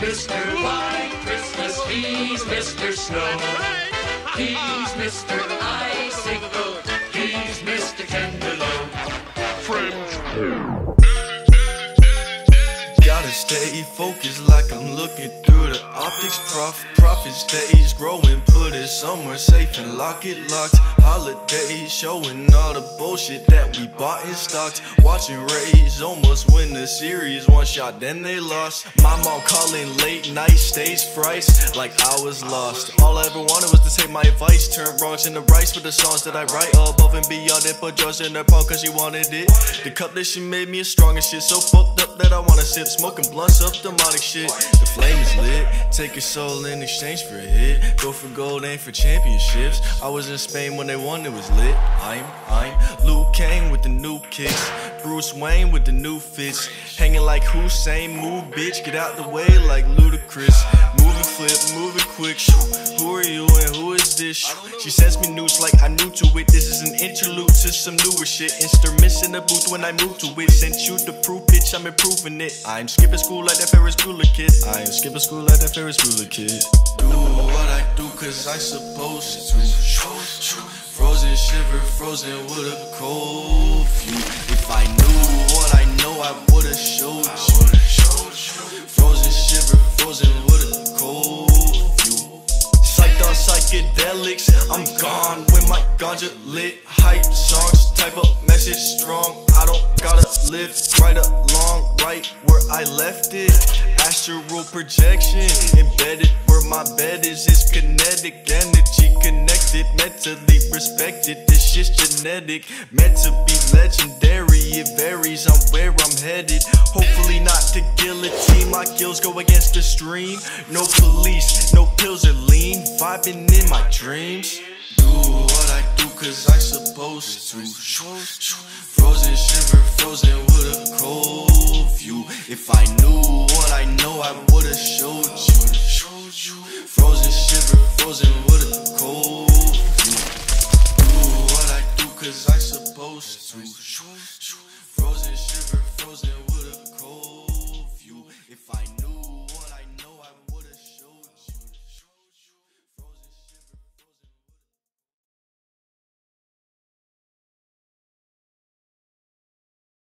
Mr. White Christmas, he's Mr. Snow. He's Mr. Icicle, he's Mr. Tenderloin. Gotta stay focused like I'm looking through the optics. Prof, profit stays growing, put it somewhere safe and lock it locked. Holidays showing all the bullshit that we bought in stocks. Watching Rays almost win the series, one shot, then they lost. My mom calling late night stage frights like I was lost. All I ever wanted was to take my advice, turn wrongs into rights for the songs that I write. Above and beyond it, put yours in her palm cause she wanted it. The cup that she made me is strong as shit, so fucked up that I wanna sip. Smoking blunts up demonic shit. The flame is lit, take your soul in exchange for a hit. Go for gold, aim for championships. I was in Spain when they won, it was lit. I'm, I'm Luke Kane with the new kicks. Bruce Wayne with the new fits. Hanging like Hussein, move bitch, get out the way like Ludacris. Moving flip, moving quick. Who are you and who is this? She sends me news like I knew to it. This is an interlude to some newer shit. Instruments in the booth when I move to it. Sent you the proof, bitch, I'm improving it. I'm skipping school like that Ferris Bueller kid. I'm skipping school like that Ferris Bueller kid. Do what I do cause I supposed to. Frozen shiver, frozen with a cold view. If I knew what I know, I would've showed you. Frozen shiver, frozen with a cold view. Psyched on psychedelics, I'm gone when my ganja lit. Hype songs, type of message strong. I don't gotta live right along, right where I left it. Astral projection, embedded where my bed is. It's kinetic energy connected, mentally respected. This shit's genetic, meant to be legendary. It varies on where I'm headed. Hopefully not to guillotine. My kills go against the stream. No police, no pills or lean. Vibing in my dreams. Do what I do cause I supposed to. Frozen shiver, frozen with a. If I knew what I know, I would've showed you. Frozen shiver, frozen with a cold. Do what I do, cause I supposed to.